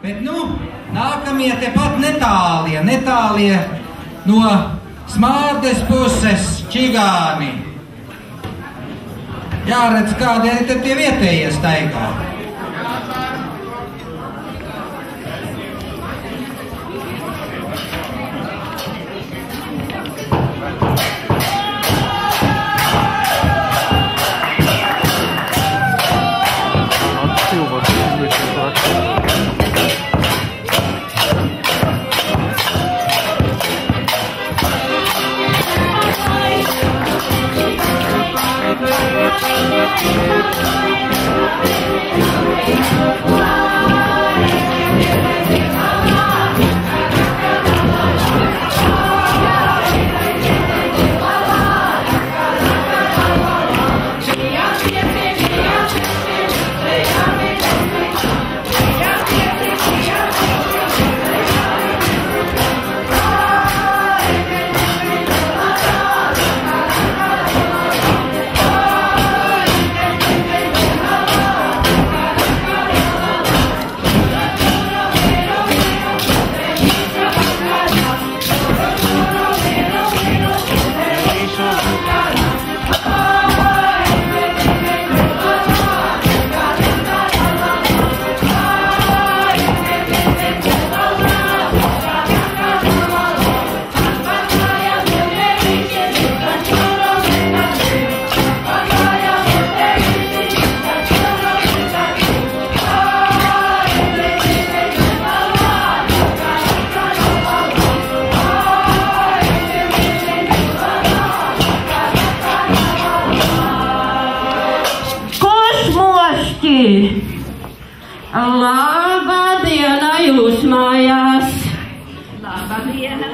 Bet nu, nākamie tepat netālie, netālie no smārdes puses čigāni. Jāredz, kādi ir tie vietējie staigā. Labā diena jūs mājās! Labā diena!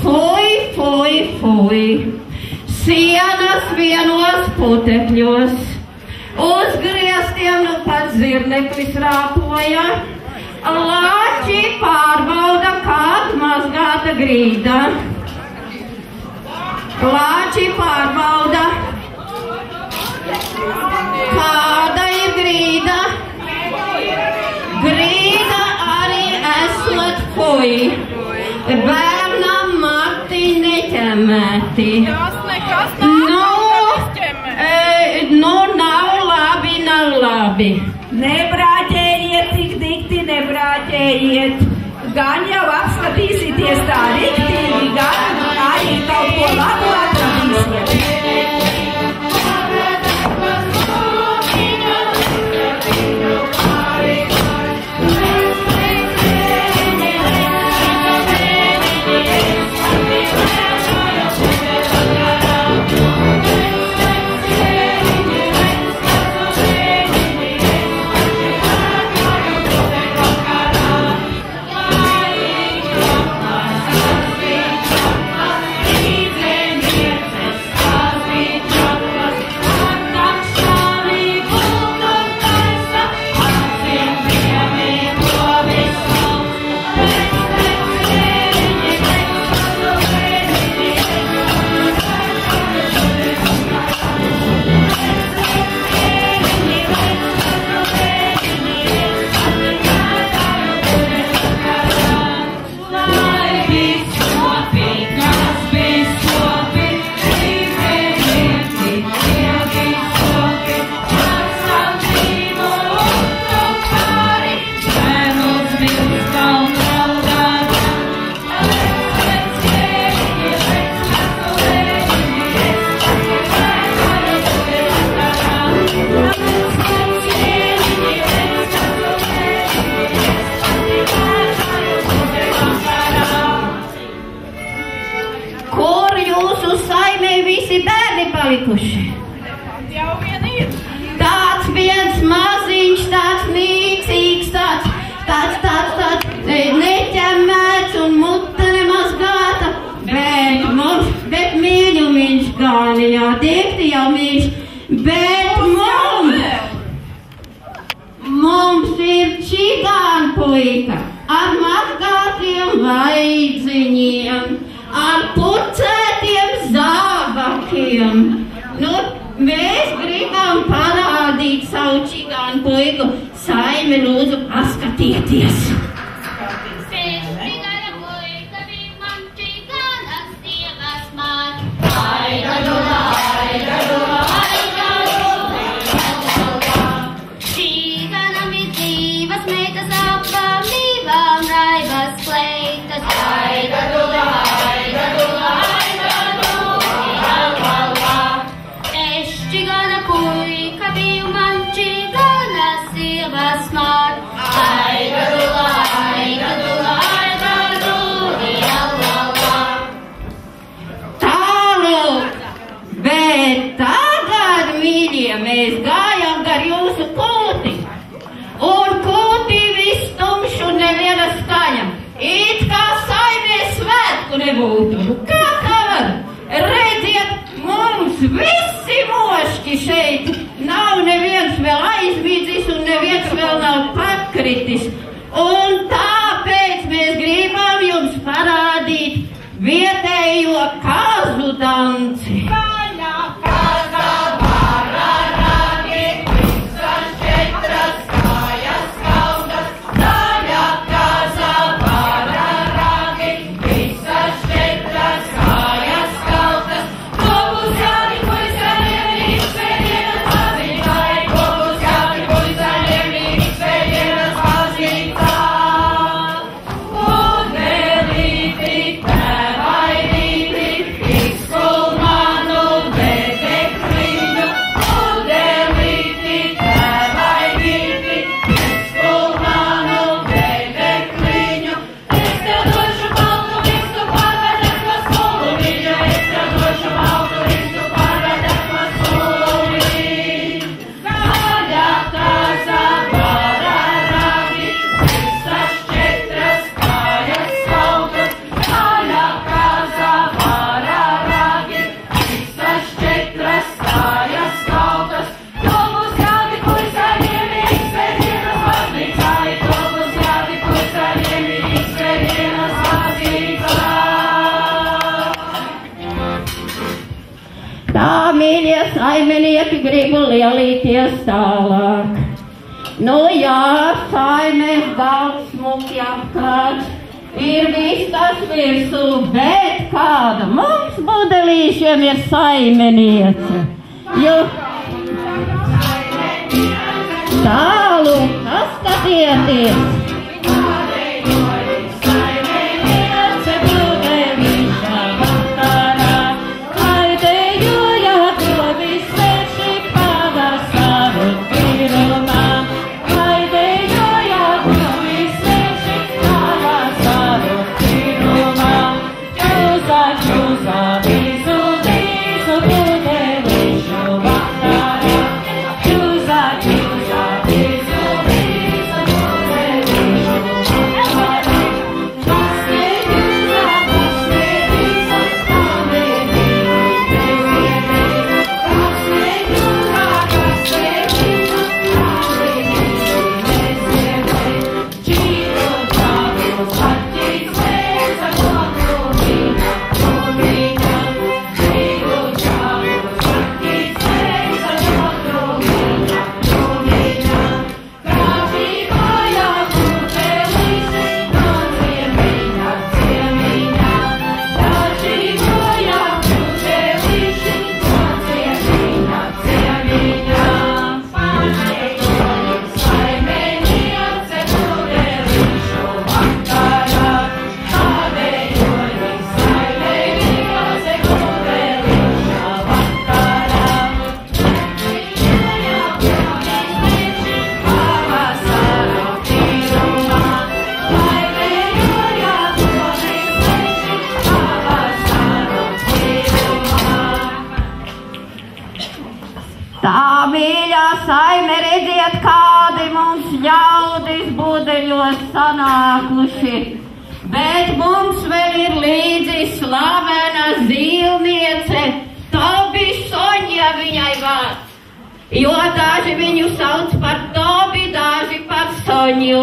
Fui, fui, fui! Sienas vienos putekļos! Uz griestiem nu pats zirneklis rāpoja! Lāči pārbauda, kāda mazgāta grīda! Lāči pārbauda, Bērnam mati neķemēti. Tas nekas Nu, e, nu nav labi, nav labi. Nebrāķējiet, tik dikti nebrāķējiet. Gan jau apskatīsieties tā riktīgi, gan arī kaut ko labu bērni palikuši? Tāds viens maziņš, tāds mīksīgs, tāds, tāds, tāds, tāds neķemēts un mute nemazgāta. Bet mums, bet mīļu viņš gan, jā, tiekti jau mīļš. Bet mums, mums ir čigāna puika ar mazgātiem vaidziņiem, ar pucētiem zābakiem. Nu, mēs gribam puiku. Saime lūdzu, paskatieties! nebūtu. Kā tā var? Redziet, mums visi moški šeit nav neviens vēl aizmīdzis un neviens vēl nav pakritis. Un tā saimnieki, gribu lielīties tālāk. Nu jā, saimēs galds smuki apklāts, ir viss tas virsū, bet kāda mums budelīšiem ir saimniece. Jo tālu, paskatieties! Ir līdzi slavena zīlniece, Tobi Soņa viņai vārds. Jo daži viņu sauc par Tobi, daži par Soņu.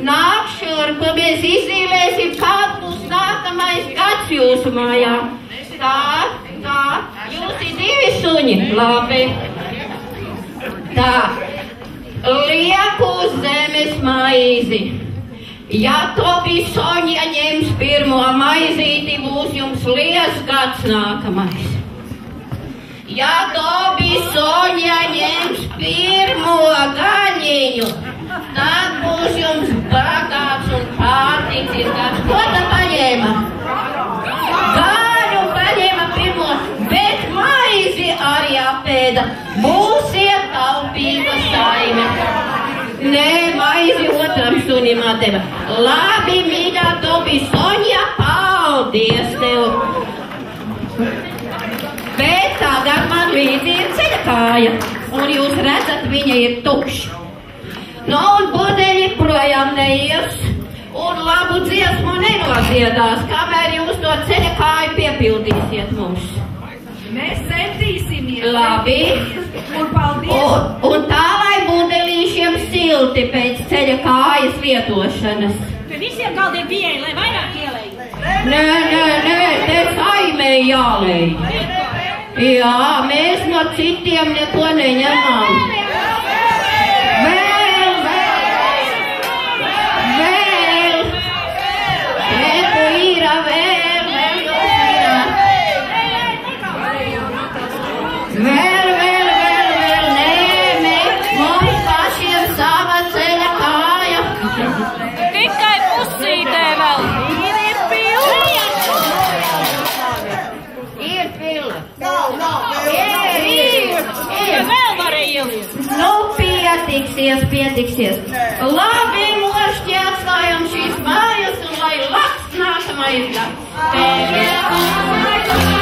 Nāk šurp, mēs izzīmēsim, kāds būs nākamais gads jūsu mājā. Tā, tā, jūs ir divi suņi, labi. Tā, lieku uz zemes maizi. Ja Tobi Soņa ņems pirmo maizīti, būs jums liels gads nākamais. Ja Tobi Soņa ņems pirmo gaļiņu, tad būs jums bagāts un pārticis gads. Ko ta paņēma? Sunim atdeva. Labi, mīļā Tobi Soņa, paldies tev! Bet tagad man līdzi ir ceļa kāja, un jūs redzat, viņa ir tukša. Nu, un budeļi projām neies, un labu dziesmu nenodziedās, kamēr jūs to ceļa kāju piepildīsiet mums. Mēs centīsimies. Labi. Un paldies. Un, un tā lai budelīšiem silti pēc ceļa kājas lietošanas. Pie visiem galdiem pieeja, lai vairāk ielēj. Nē, nē, nē, te saimē jālēj. Jā, mēs no citiem neko neņemam. Vēl, pietiksies, pietiksies. Labi, mošķi atstājam šīs mājas un lai labs nākamais gads. Tev ir